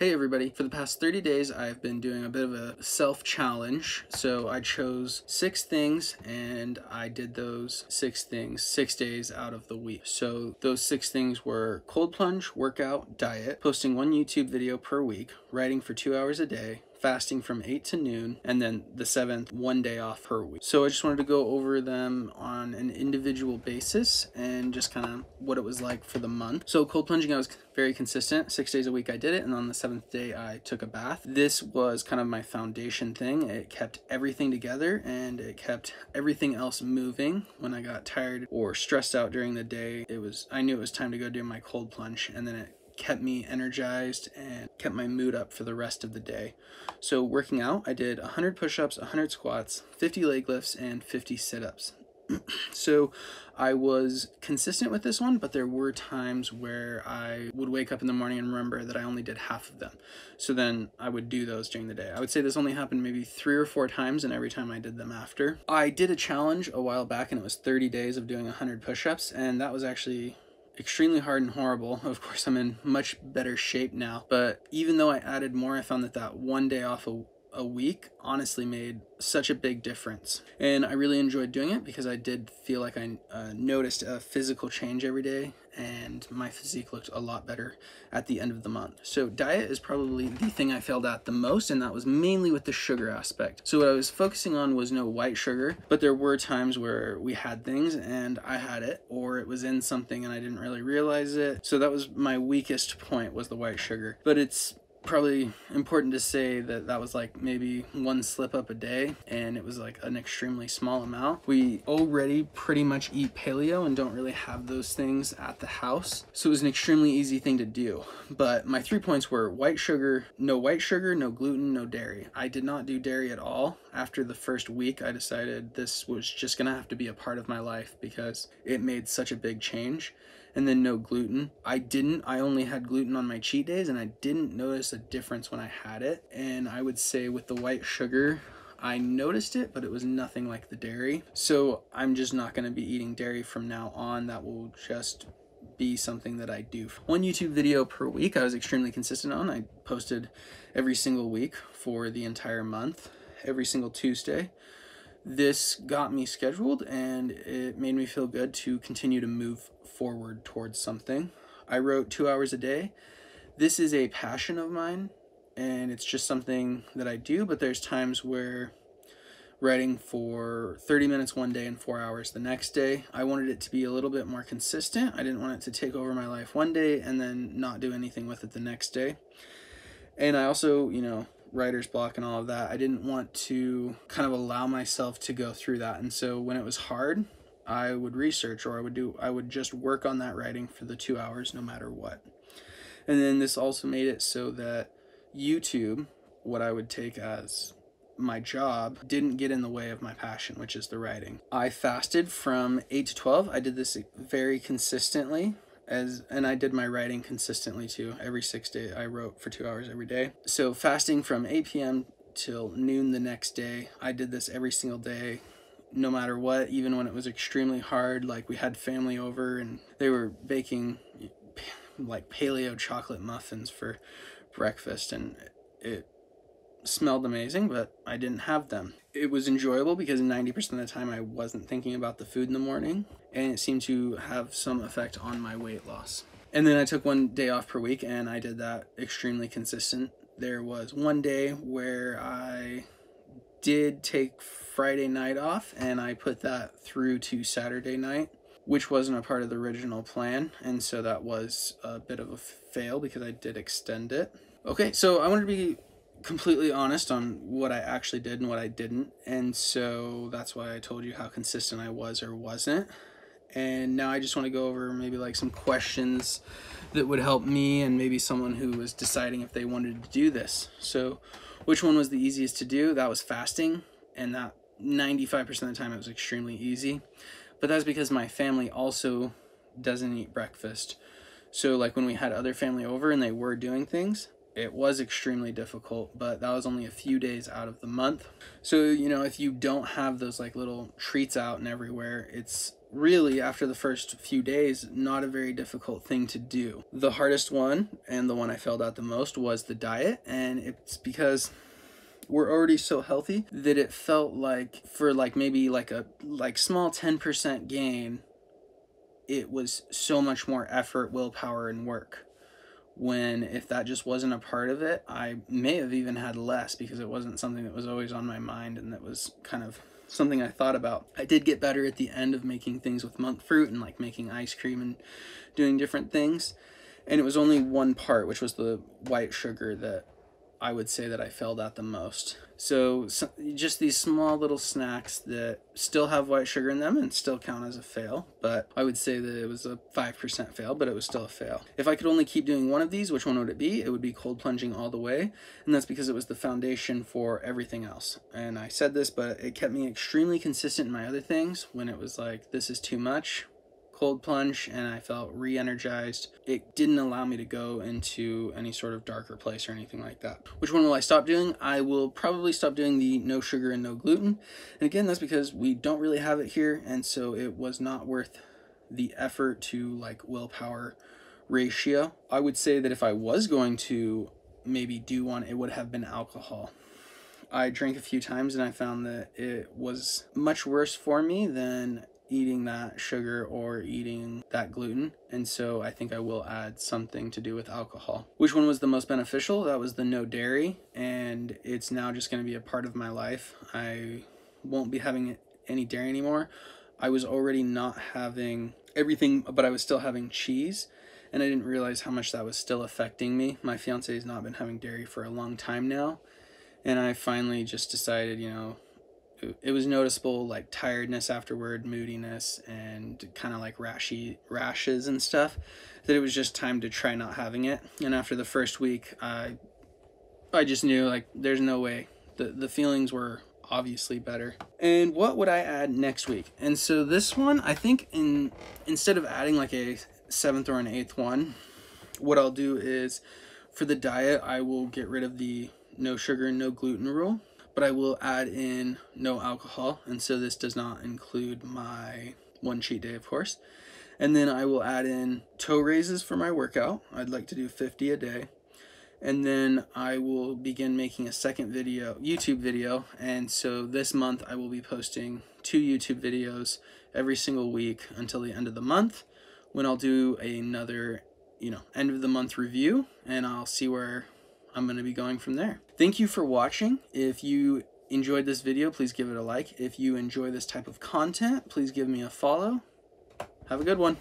Hey everybody, for the past 30 days I've been doing a bit of a self-challenge. So I chose six things and I did those six things six days out of the week. So those six things were cold plunge, workout, diet, posting one YouTube video per week, writing for two hours a day, fasting from 8 to noon, and then the seventh, one day off per week. So I just wanted to go over them on an individual basis and just kind of what it was like for the month. So cold plunging, I was very consistent. Six days a week I did it, and on the seventh day I took a bath. This was kind of my foundation thing. It kept everything together and it kept everything else moving. When I got tired or stressed out during the day, it was I knew it was time to go do my cold plunge, and then it kept me energized and kept my mood up for the rest of the day. So working out, I did 100 push-ups, 100 squats, 50 leg lifts, and 50 sit-ups. so I was consistent with this one, but there were times where I would wake up in the morning and remember that I only did half of them. So then I would do those during the day. I would say this only happened maybe three or four times, and every time I did them after. I did a challenge a while back, and it was 30 days of doing 100 push ups, and that was actually extremely hard and horrible. Of course, I'm in much better shape now, but even though I added more, I found that that one day off a, a week honestly made such a big difference. And I really enjoyed doing it because I did feel like I uh, noticed a physical change every day and my physique looked a lot better at the end of the month. So diet is probably the thing I failed at the most and that was mainly with the sugar aspect. So what I was focusing on was no white sugar, but there were times where we had things and I had it or it was in something and I didn't really realize it. So that was my weakest point was the white sugar. But it's probably important to say that that was like maybe one slip up a day and it was like an extremely small amount. We already pretty much eat paleo and don't really have those things at the house. So it was an extremely easy thing to do. But my three points were white sugar, no white sugar, no gluten, no dairy. I did not do dairy at all. After the first week, I decided this was just gonna have to be a part of my life because it made such a big change and then no gluten. I didn't, I only had gluten on my cheat days and I didn't notice a difference when I had it. And I would say with the white sugar, I noticed it, but it was nothing like the dairy. So I'm just not going to be eating dairy from now on. That will just be something that I do. One YouTube video per week I was extremely consistent on. I posted every single week for the entire month, every single Tuesday. This got me scheduled and it made me feel good to continue to move forward towards something. I wrote two hours a day. This is a passion of mine and it's just something that I do, but there's times where writing for 30 minutes one day and four hours the next day. I wanted it to be a little bit more consistent. I didn't want it to take over my life one day and then not do anything with it the next day. And I also, you know, writer's block and all of that, I didn't want to kind of allow myself to go through that. And so when it was hard, I would research or I would do I would just work on that writing for the 2 hours no matter what. And then this also made it so that YouTube, what I would take as my job didn't get in the way of my passion, which is the writing. I fasted from 8 to 12. I did this very consistently as and I did my writing consistently too. Every 6 days I wrote for 2 hours every day. So fasting from 8 p.m. till noon the next day. I did this every single day no matter what, even when it was extremely hard. Like we had family over and they were baking like paleo chocolate muffins for breakfast and it smelled amazing, but I didn't have them. It was enjoyable because 90% of the time I wasn't thinking about the food in the morning and it seemed to have some effect on my weight loss. And then I took one day off per week and I did that extremely consistent. There was one day where I did take Friday night off and I put that through to Saturday night, which wasn't a part of the original plan. And so that was a bit of a fail because I did extend it. Okay, so I wanted to be completely honest on what I actually did and what I didn't. And so that's why I told you how consistent I was or wasn't. And now I just want to go over maybe like some questions that would help me and maybe someone who was deciding if they wanted to do this. So which one was the easiest to do? That was fasting, and that 95% of the time it was extremely easy. But that's because my family also doesn't eat breakfast. So, like when we had other family over and they were doing things, it was extremely difficult, but that was only a few days out of the month. So, you know, if you don't have those like little treats out and everywhere, it's really, after the first few days, not a very difficult thing to do. The hardest one, and the one I failed at the most, was the diet. And it's because we're already so healthy that it felt like for like maybe like a like small 10% gain it was so much more effort willpower and work when if that just wasn't a part of it i may have even had less because it wasn't something that was always on my mind and that was kind of something I thought about. I did get better at the end of making things with monk fruit and like making ice cream and doing different things. And it was only one part, which was the white sugar that I would say that I failed at the most. So, so, just these small little snacks that still have white sugar in them and still count as a fail. But I would say that it was a 5% fail, but it was still a fail. If I could only keep doing one of these, which one would it be? It would be cold plunging all the way. And that's because it was the foundation for everything else. And I said this, but it kept me extremely consistent in my other things when it was like, this is too much cold plunge and I felt re energized. It didn't allow me to go into any sort of darker place or anything like that. Which one will I stop doing? I will probably stop doing the no sugar and no gluten. And again, that's because we don't really have it here, and so it was not worth the effort to like willpower ratio. I would say that if I was going to maybe do one, it would have been alcohol. I drank a few times and I found that it was much worse for me than eating that sugar or eating that gluten. And so I think I will add something to do with alcohol. Which one was the most beneficial? That was the no dairy. And it's now just going to be a part of my life. I won't be having any dairy anymore. I was already not having everything, but I was still having cheese. And I didn't realize how much that was still affecting me. My fiance has not been having dairy for a long time now. And I finally just decided, you know, it was noticeable like tiredness afterward, moodiness, and kind of like rashy rashes and stuff. That it was just time to try not having it. And after the first week, I I just knew like there's no way. The the feelings were obviously better. And what would I add next week? And so this one, I think in instead of adding like a seventh or an eighth one, what I'll do is for the diet, I will get rid of the no sugar, no gluten rule but I will add in no alcohol. And so this does not include my one cheat day, of course. And then I will add in toe raises for my workout. I'd like to do 50 a day. And then I will begin making a second video, YouTube video. And so this month I will be posting two YouTube videos every single week until the end of the month when I'll do another, you know, end of the month review and I'll see where I'm going to be going from there. Thank you for watching. If you enjoyed this video, please give it a like. If you enjoy this type of content, please give me a follow. Have a good one.